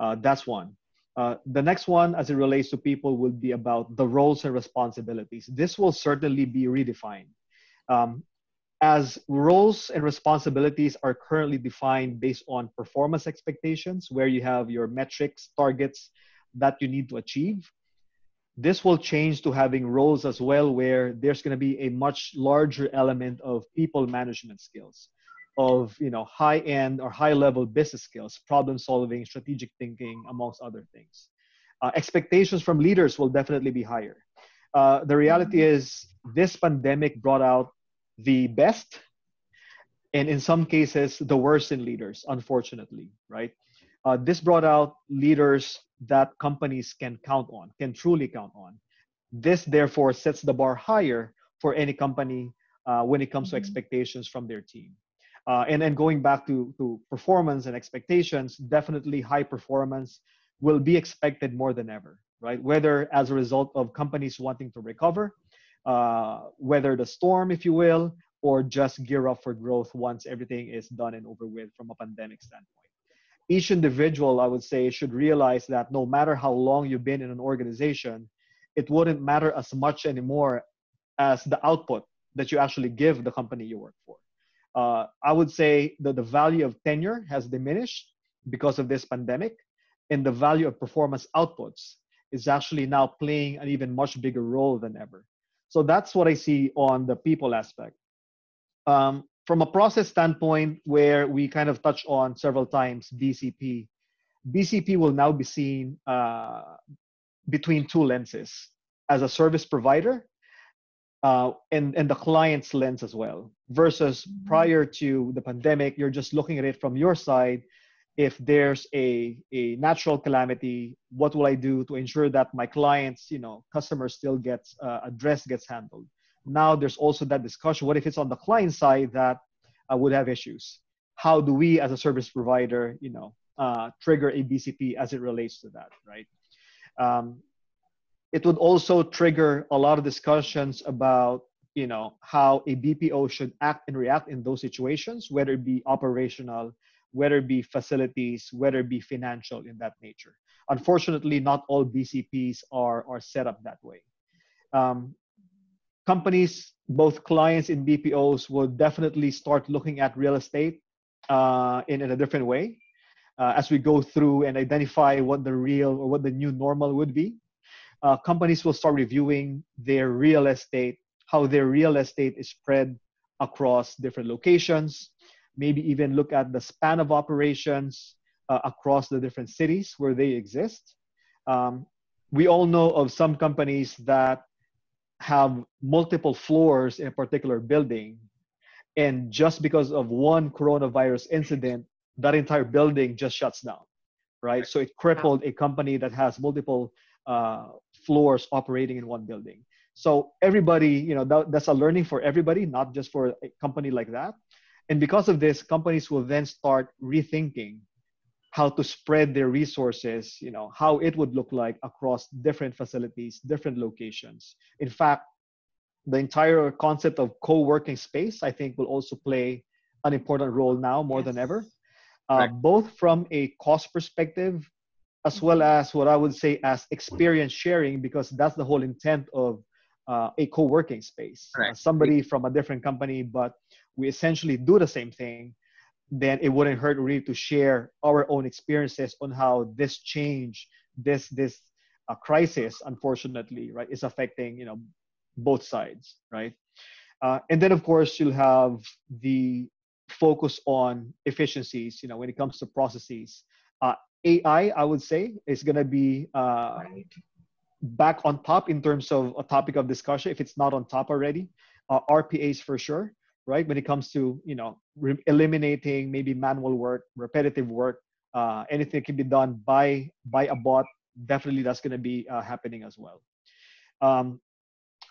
Uh, that's one. Uh, the next one, as it relates to people, will be about the roles and responsibilities. This will certainly be redefined. Um, as roles and responsibilities are currently defined based on performance expectations, where you have your metrics, targets that you need to achieve. This will change to having roles as well, where there's going to be a much larger element of people management skills, of you know high-end or high-level business skills, problem solving, strategic thinking, amongst other things. Uh, expectations from leaders will definitely be higher. Uh, the reality is, this pandemic brought out the best and in some cases the worst in leaders unfortunately right uh, this brought out leaders that companies can count on can truly count on this therefore sets the bar higher for any company uh, when it comes mm-hmm. to expectations from their team uh, and then going back to, to performance and expectations definitely high performance will be expected more than ever right whether as a result of companies wanting to recover uh, weather the storm, if you will, or just gear up for growth once everything is done and over with from a pandemic standpoint. Each individual, I would say, should realize that no matter how long you've been in an organization, it wouldn't matter as much anymore as the output that you actually give the company you work for. Uh, I would say that the value of tenure has diminished because of this pandemic, and the value of performance outputs is actually now playing an even much bigger role than ever. So that's what I see on the people aspect. Um, from a process standpoint, where we kind of touch on several times BCP, BCP will now be seen uh, between two lenses as a service provider uh, and, and the client's lens as well. Versus mm-hmm. prior to the pandemic, you're just looking at it from your side if there's a, a natural calamity what will i do to ensure that my clients you know customers still gets uh, addressed gets handled now there's also that discussion what if it's on the client side that uh, would have issues how do we as a service provider you know uh, trigger a bcp as it relates to that right um, it would also trigger a lot of discussions about you know how a bpo should act and react in those situations whether it be operational whether it be facilities, whether it be financial in that nature. Unfortunately, not all BCPs are, are set up that way. Um, companies, both clients and BPOs, will definitely start looking at real estate uh, in, in a different way uh, as we go through and identify what the real or what the new normal would be. Uh, companies will start reviewing their real estate, how their real estate is spread across different locations, maybe even look at the span of operations uh, across the different cities where they exist. Um, we all know of some companies that have multiple floors in a particular building. And just because of one coronavirus incident, that entire building just shuts down, right? So it crippled a company that has multiple uh, floors operating in one building. So everybody, you know, that, that's a learning for everybody, not just for a company like that. And because of this, companies will then start rethinking how to spread their resources, you know, how it would look like across different facilities, different locations. In fact, the entire concept of co-working space, I think, will also play an important role now more yes. than ever, uh, both from a cost perspective, as well as what I would say as experience sharing, because that's the whole intent of uh, a co-working space. Right. Uh, somebody from a different company, but we essentially do the same thing, then it wouldn't hurt really to share our own experiences on how this change, this this uh, crisis, unfortunately, right, is affecting you know both sides, right? Uh, and then of course you'll have the focus on efficiencies. You know, when it comes to processes, uh, AI, I would say, is going to be uh, right. back on top in terms of a topic of discussion. If it's not on top already, uh, RPAs for sure right? When it comes to you know re- eliminating maybe manual work, repetitive work, uh, anything can be done by by a bot. Definitely, that's going to be uh, happening as well. Um,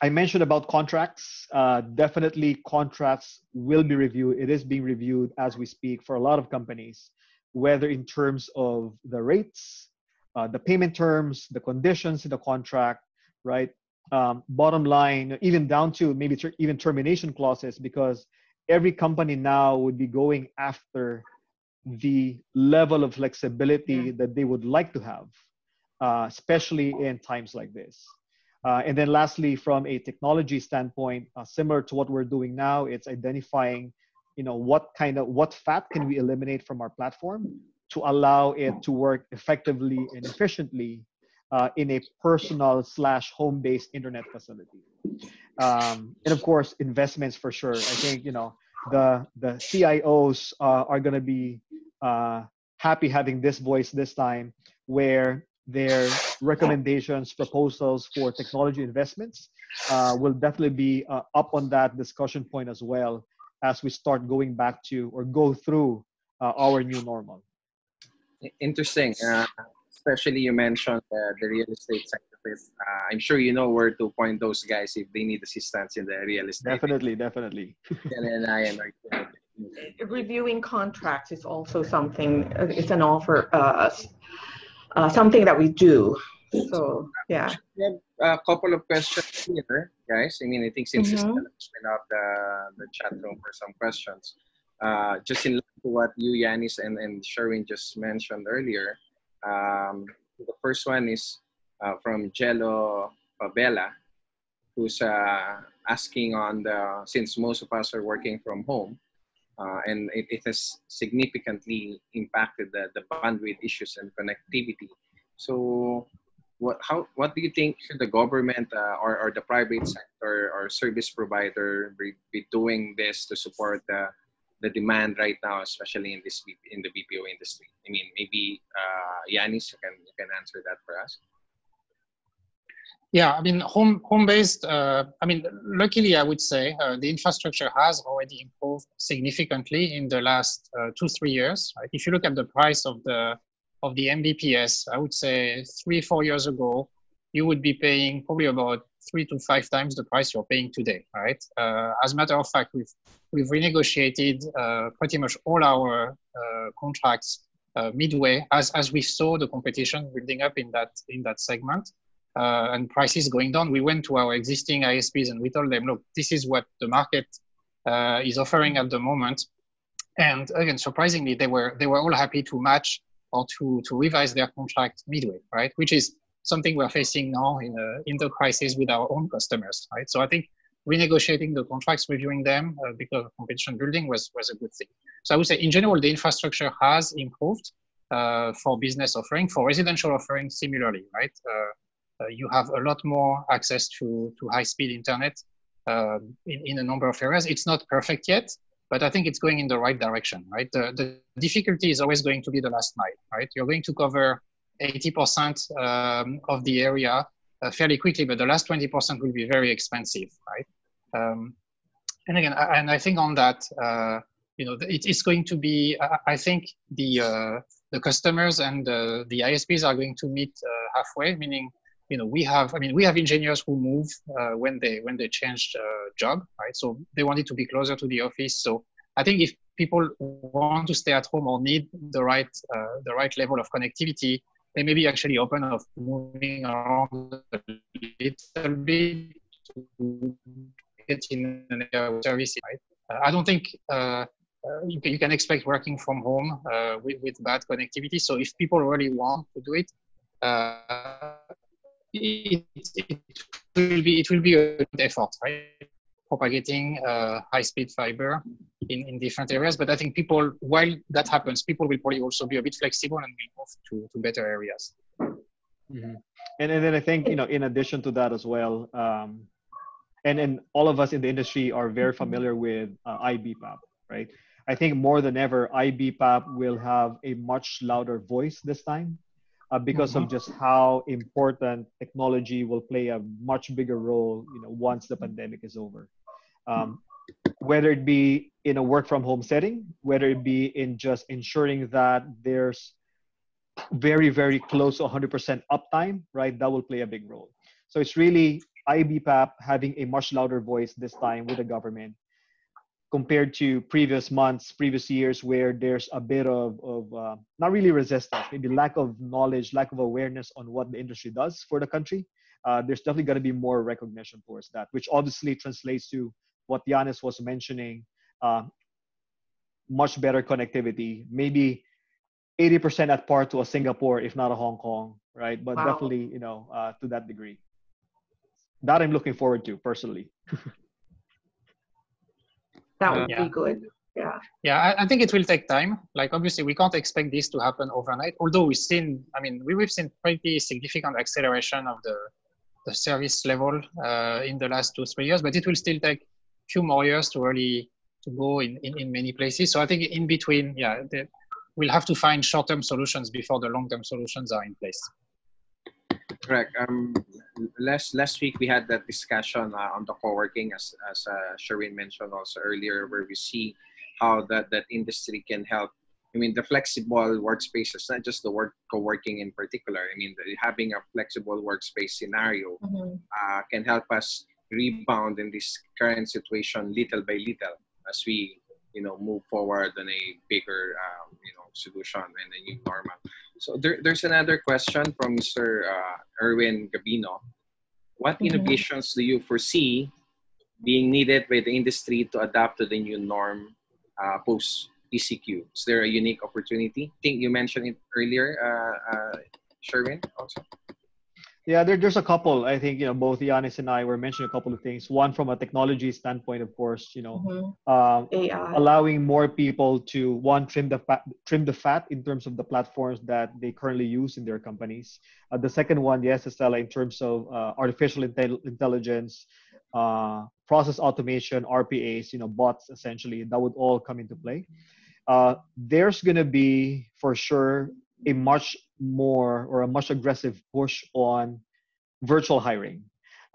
I mentioned about contracts. Uh, definitely, contracts will be reviewed. It is being reviewed as we speak for a lot of companies, whether in terms of the rates, uh, the payment terms, the conditions in the contract, right? um, bottom line, even down to maybe ter- even termination clauses, because every company now would be going after the level of flexibility that they would like to have, uh, especially in times like this. Uh, and then lastly, from a technology standpoint, uh, similar to what we're doing now, it's identifying, you know, what kind of what fat can we eliminate from our platform to allow it to work effectively and efficiently uh, in a personal slash home-based internet facility. Um, and of course, investments for sure. I think you know the the CIOs uh, are going to be uh, happy having this voice this time, where their recommendations, proposals for technology investments uh, will definitely be uh, up on that discussion point as well as we start going back to or go through uh, our new normal. Interesting especially you mentioned uh, the real estate sector. Uh, I'm sure you know where to point those guys if they need assistance in the real estate. Definitely, definitely. and I am reviewing contracts is also something. Uh, it's an offer. Uh, uh, something that we do. So yeah. We have a couple of questions here, guys. I mean, I think since mm-hmm. it's open up the, the chat room for some questions. Uh, just in line to what you, Iannis, and, and Sherwin just mentioned earlier, um, the first one is uh, from Jello Pabella, who's uh, asking on the since most of us are working from home, uh, and it, it, has significantly impacted the, the bandwidth issues and connectivity. So, what how what do you think should the government uh, or, or the private sector or service provider be, be doing this to support the the demand right now, especially in this in the BPO industry? I mean, maybe uh, Iannis, you can you can answer that for us. Yeah, I mean, home home based. Uh, I mean, luckily, I would say uh, the infrastructure has already improved significantly in the last uh, two three years. Right? If you look at the price of the of the Mbps, I would say three four years ago, you would be paying probably about three to five times the price you're paying today. Right? Uh, as a matter of fact, we've we've renegotiated uh, pretty much all our uh, contracts midway as as we saw the competition building up in that in that segment uh, and prices going down, we went to our existing ISPs and we told them, look, this is what the market uh, is offering at the moment. And again, surprisingly, they were they were all happy to match or to to revise their contract midway, right? Which is something we're facing now in a, in the crisis with our own customers, right? So I think renegotiating the contracts, reviewing them uh, because of competition building was was a good thing. So I would say in general, the infrastructure has improved uh, for business offering, for residential offering similarly, right? Uh, uh, you have a lot more access to, to high speed internet um, in, in a number of areas. It's not perfect yet, but I think it's going in the right direction, right? The, the difficulty is always going to be the last mile, right? You're going to cover 80% um, of the area uh, fairly quickly, but the last 20% will be very expensive, right? Um, and again, I, and I think on that, uh, you know, it, it's going to be, I, I think the, uh, the customers and the ISPs are going to meet uh, halfway, meaning you know we have i mean we have engineers who move uh, when they when they change uh, job right? So they wanted to be closer to the office. So i think if people want to stay at home or need the right uh, the right level of connectivity they may be actually open of moving around a little bit to get in an area service right? Uh, i don't think uh, uh, you, can, you can expect working from home with, with bad connectivity. So if people really want to do it it, it, will be it will be a good effort, right? Propagating uh, high-speed fiber in, in different areas, but I think people, while that happens, people will probably also be a bit flexible and move to, to better areas. Mm-hmm. And, and then I think you know, in addition to that as well, um, and and all of us in the industry are very familiar with uh, IBPAP, right? I think more than ever, IBPAP will have a much louder voice this time uh, because mm-hmm. of just how important technology will play a much bigger role you know once the pandemic is over um, whether it be in a work from home setting whether it be in just ensuring that there's very very close to 100% uptime right that will play a big role so it's really ibpap having a much louder voice this time with the government compared to previous months, previous years, where there's a bit of, of uh, not really resistance, maybe lack of knowledge, lack of awareness on what the industry does for the country. Uh, there's definitely going to be more recognition towards that, which obviously translates to what Iannis was mentioning uh, much better connectivity, maybe 80% at par to a Singapore, if not a Hong Kong, right? But wow. definitely, you know, uh, to that degree. That I'm looking forward to personally. that would yeah. be good. Yeah. Yeah I, I, think it will take time. Like obviously we can't expect this to happen overnight although we've seen i mean we, we've seen pretty significant acceleration of the the service level uh, in the last two three years but it will still take a few more years to really to go in, in, in many places. So i think in between yeah the, we'll have to find short-term solutions before the long-term solutions are in place Correct. Um, last last week we had that discussion uh, on the co-working, as as uh, Sherwin mentioned also earlier, where we see how that that industry can help. I mean, the flexible workspaces, not just the work co-working in particular. I mean, the, having a flexible workspace scenario mm-hmm. uh, can help us rebound in this current situation little by little as we you know move forward on a bigger um, you know solution and a new normal. So there, there's another question from Mr. Uh, Erwin Gabino. What mm-hmm. innovations do you foresee being needed by the industry to adapt to the new norm uh, post ECQ? Is there a unique opportunity? I think you mentioned it earlier, uh, uh, Sherwin, also. Yeah, there, there's a couple. I think you know both Iannis and I were mentioning a couple of things. One from a technology standpoint, of course, you know, mm-hmm. um, allowing more people to one trim the fat, trim the fat in terms of the platforms that they currently use in their companies. Uh, the second one, the Estela, in terms of uh, artificial intel- intelligence, uh, process automation, RPAs, you know, bots essentially, that would all come into play. Uh, there's going to be for sure a much more or a much aggressive push on virtual hiring.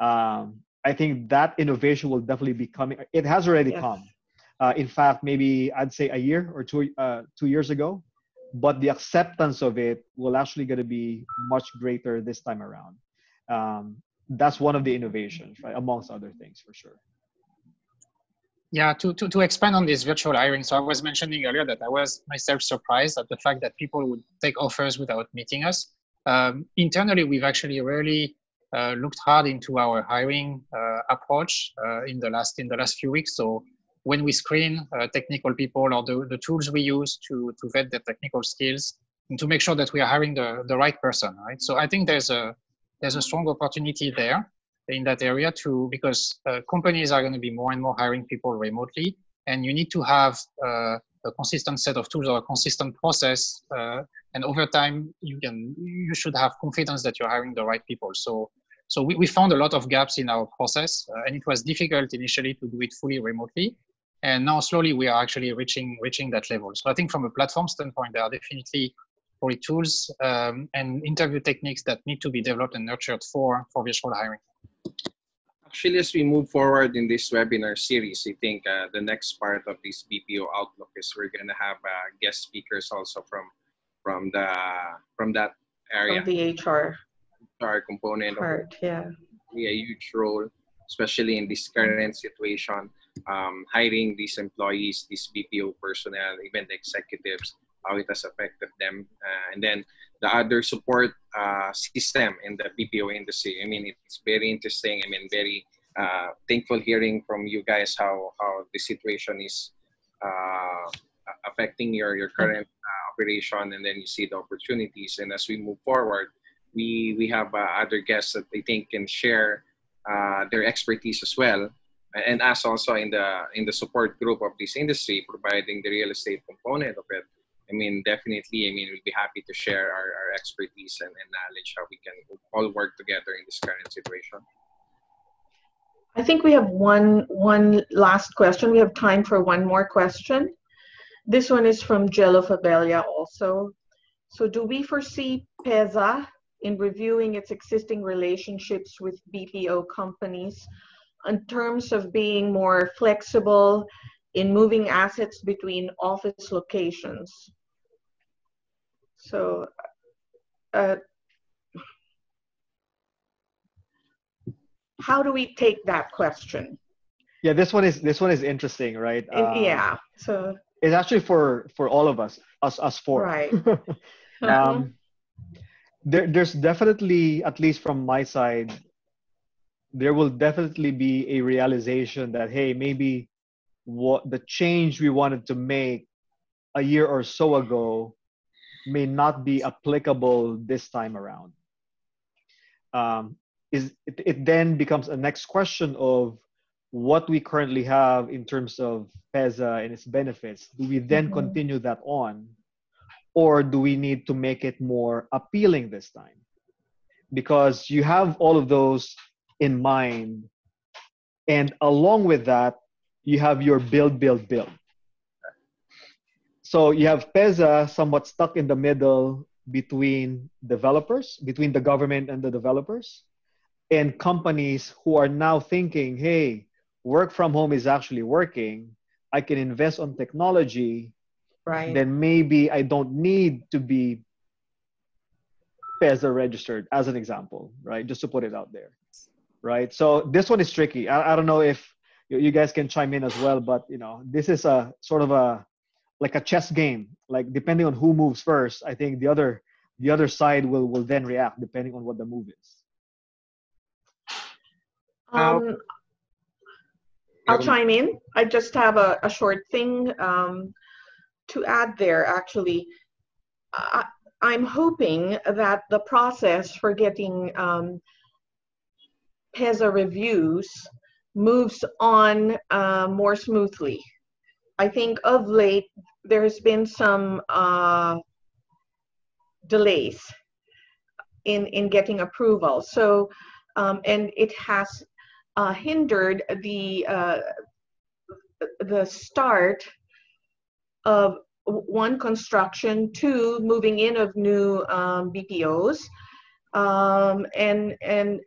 Um, I think that innovation will definitely be coming. It has already yes. come. Uh, in fact, maybe I'd say a year or two uh, two years ago, but the acceptance of it will actually going to be much greater this time around. Um, that's one of the innovations, right? Amongst other things, for sure. Yeah, to, to, to expand on this virtual hiring, so I was mentioning earlier that I was myself surprised at the fact that people would take offers without meeting us. Um, internally, we've actually really uh, looked hard into our hiring uh, approach uh, in the last in the last few weeks. So when we screen uh, technical people or the, the tools we use to to vet their technical skills and to make sure that we are hiring the, the right person, right? So I think there's a there's a strong opportunity there in that area too, because uh, companies are going to be more and more hiring people remotely, and you need to have uh, a consistent set of tools or a consistent process. Uh, and over time, you can you should have confidence that you're hiring the right people. So, so we, we found a lot of gaps in our process, uh, and it was difficult initially to do it fully remotely. And now slowly we are actually reaching reaching that level. So I think from a platform standpoint, there are definitely probably tools um, and interview techniques that need to be developed and nurtured for for virtual hiring. Actually, as we move forward in this webinar series, I think uh, the next part of this BPO outlook is we're going to have uh, guest speakers also from from the from that area. From the HR. HR component. Part, yeah. Yeah, a huge role, especially in this current situation, um, hiring these employees, these BPO personnel, even the executives, how it has affected them, uh, and then the other support uh, system in the BPO industry. I mean, it's very interesting. I mean, very uh, thankful hearing from you guys how how the situation is uh, affecting your your current uh, operation, and then you see the opportunities. And as we move forward, we we have uh, other guests that I think can share uh, their expertise as well. And us also in the in the support group of this industry, providing the real estate component of it I mean, definitely, I mean, we'd be happy to share our, our expertise and, and knowledge how we can all work together in this current situation. I think we have one one last question. We have time for one more question. This one is from Jello Fabelia also. So do we foresee PEZA in reviewing its existing relationships with BPO companies in terms of being more flexible in moving assets between office locations? So, uh, how do we take that question? Yeah, this one is this one is interesting, right? Uh, yeah. So it's actually for for all of us, us us four. Right. um, there, there's definitely, at least from my side, there will definitely be a realization that hey, maybe what the change we wanted to make a year or so ago may not be applicable this time around. Um, is it, it then becomes a next question of what we currently have in terms of PEZA and its benefits. Do we then mm-hmm. continue that on, or do we need to make it more appealing this time? Because you have all of those in mind, and along with that, you have your build, build, build. So you have PEZA somewhat stuck in the middle between developers, between the government and the developers, and companies who are now thinking, hey, work from home is actually working. I can invest on technology. Right. Then maybe I don't need to be PEZA registered, as an example, right? Just to put it out there, right? So this one is tricky. I, I don't know if you guys can chime in as well, but you know, this is a sort of a like a chess game like depending on who moves first i think the other the other side will will then react depending on what the move is. Um, i'll chime in. I just have a, a short thing um, to add there actually. I, i'm hoping that the process for getting um, PEZA reviews moves on uh, more smoothly. I think of late there has been some uh, delays in in getting approval. So um, and it has uh, hindered the uh, the start of one construction, two moving in of new um, BPOs, um, and and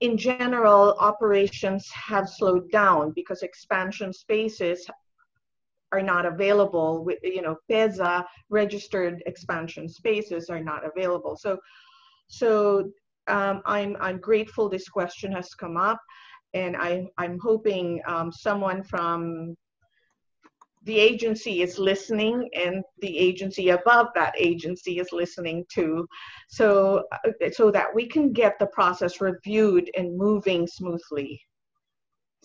in general, operations have slowed down because expansion spaces are not available. With, you know, PEZA registered expansion spaces are not available. So, so um, I'm I'm grateful this question has come up, and I I'm hoping um, someone from the agency is listening and the agency above that agency is listening too so uh, so that we can get the process reviewed and moving smoothly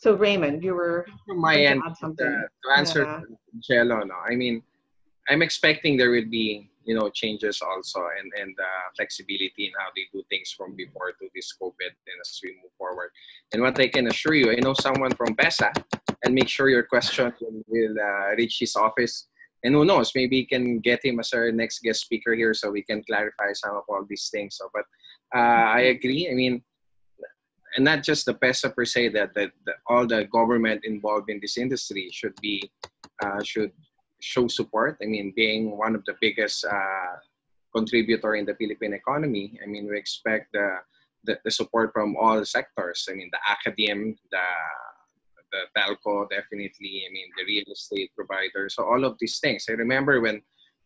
so raymond you were from my end to, to answer yeah. Jello, no. I mean i'm expecting there will be you know changes also and and uh, flexibility in how they do things from before to this covid and as we move forward. And what i can assure you i know someone from PEZA and make sure your question will uh, reach his office. And who knows maybe we can get him as our next guest speaker here so we can clarify some of all these things. So but uh, i agree. I mean and not just the PEZA per se that, that, that all the government involved in this industry should be uh, should show support. I mean, being one of the biggest uh, contributor in the Philippine economy, I mean, we expect the, the, the support from all sectors. I mean, the academe, the the telco, definitely. I mean, the real estate provider. So all of these things. I remember when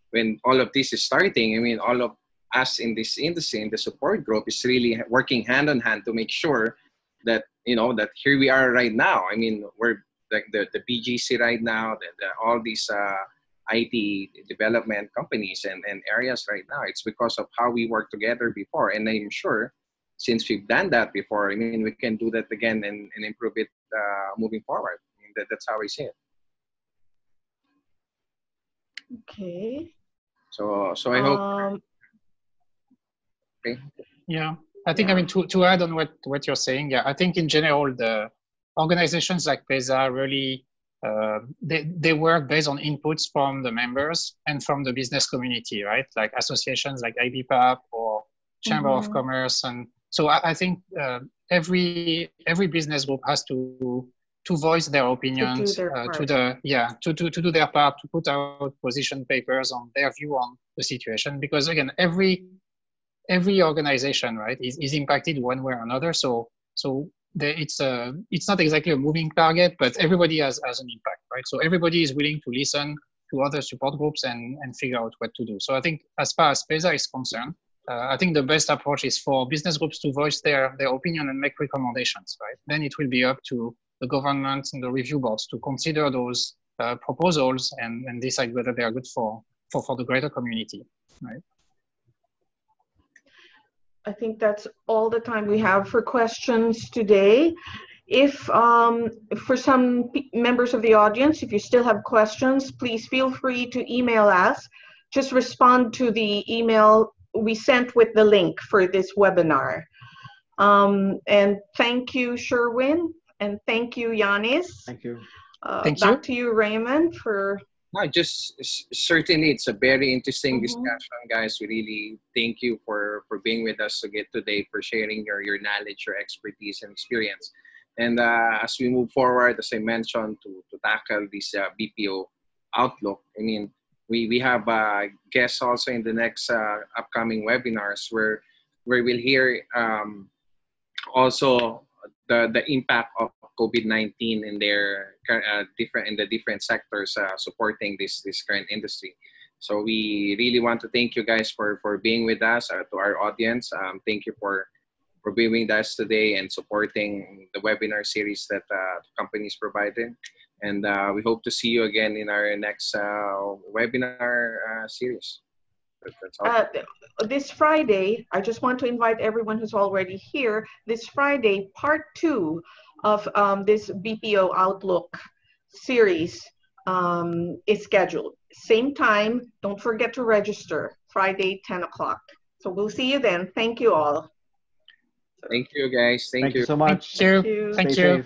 when all of this is starting. I mean, all of us in this industry, in the support group, is really working hand in hand to make sure that you know that here we are right now. I mean, we're like the, the BGC right now, the, the, all these uh, IT development companies and, and areas right now. It's because of how we worked together before. And I'm sure since we've done that before, I mean, we can do that again and, and improve it uh, moving forward. I mean, that, that's how I see it. Okay. So, so I hope. Um, okay. Yeah, I think yeah. I mean to, to add on what what you're saying. Yeah, I think in general the organizations like PEZA really uh, they, they work based on inputs from the members and from the business community, right? Like associations like IBPAP or Chamber mm-hmm. of Commerce. And so I, I think uh, every every business group has to to voice their opinions to, uh, to, the yeah to, to, to do their part to put out position papers on their view on the situation because again every every organization right is, is impacted one way or another so so it's a it's not exactly a moving target, but everybody has, has an impact, right? So everybody is willing to listen to other support groups and, and figure out what to do. So I think as far as PEZA is concerned, uh, I think the best approach is for business groups to voice their, their opinion and make recommendations, right? Then it will be up to the government and the review boards to consider those uh, proposals and, and decide whether they are good for, for, for the greater community, right? I think that's all the time we have for questions today. If um, for some members of the audience, if you still have questions, please feel free to email us. Just respond to the email we sent with the link for this webinar. Um, and thank you, Sherwin, and thank you, Iannis. Thank you. Uh, back you. to you, Raymond, for no, just certainly it's a very interesting mm-hmm. discussion, guys. We really thank you for for being with us get today, for sharing your your knowledge, your expertise, and experience. And uh, as we move forward, as I mentioned, to to tackle this uh, BPO outlook, I mean, we we have uh, guests also in the next uh, upcoming webinars where where we'll hear um, also the the impact of COVID-19 in their uh, different in the different sectors uh, supporting this this current industry. So we really want to thank you guys for for being with us uh, to our audience. Um, thank you for for being with us today and supporting the webinar series that uh, the company is providing. And uh, we hope to see you again in our next uh, webinar series. Uh, this Friday, I just want to invite everyone who's already here. This Friday, part two of um, this BPO Outlook series um, is scheduled. Same time, don't forget to register, Friday, 10 o'clock. So we'll see you then. Thank you all. Thank you, guys. Thank, Thank you. you so much. Thank you. Thank you. Thank you.